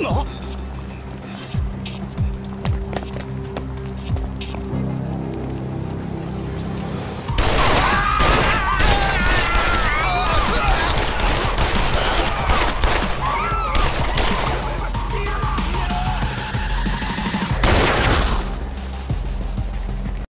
怎？